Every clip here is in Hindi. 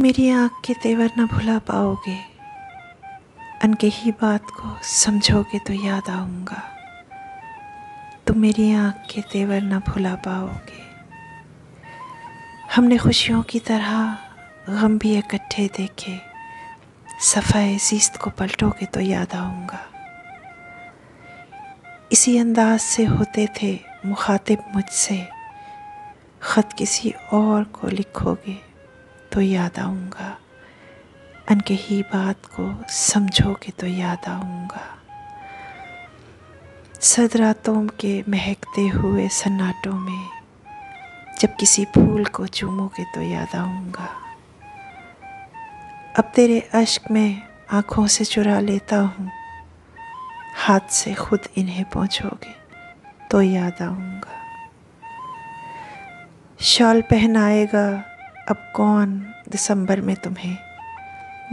मेरी आँख के तेवर न भुला पाओगे। अनकही बात को समझोगे तो याद आऊँगा। तुम मेरी आँख के तेवर न भुला पाओगे। हमने खुशियों की तरह गम भी इकट्ठे देखे। सफ़ाए जीस्त को पलटोगे तो याद आऊँगा। इसी अंदाज से होते थे मुखातिब मुझसे। ख़त किसी और को लिखोगे। तो याद आऊँगा। अनकही बात को समझोगे तो याद आऊँगा। सद रातों के महकते हुए सन्नाटों में, जब किसी फूल को चूमोगे तो याद आऊँगा। अब तेरे अश्क में आँखों से चुरा लेता हूँ, हाथ से खुद इन्हें पहुँचोगे तो याद आऊँगा। शॉल पहनाएगा अब कौन दिसंबर में तुम्हें?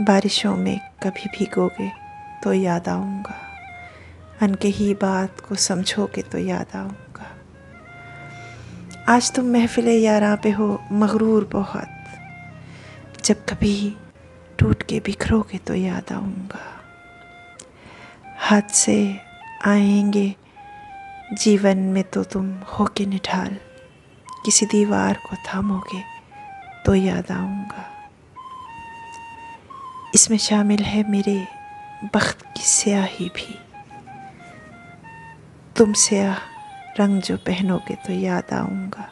बारिशों में कभी भीगोगे तो याद आऊँगा। अनके ही बात को समझोगे तो याद आऊँगा। आज तुम महफिल यारा पे हो मगरूर बहुत। जब कभी टूट के बिखरोगे तो याद आऊँगा। हाथ से आएँगे, जीवन में तो तुम हो के निठाल किसी दीवार को थामोगे तो याद आऊँगा। इसमें शामिल है मेरे बख्त की स्याही भी। तुम स्याह रंग जो पहनोगे तो याद आऊँगा।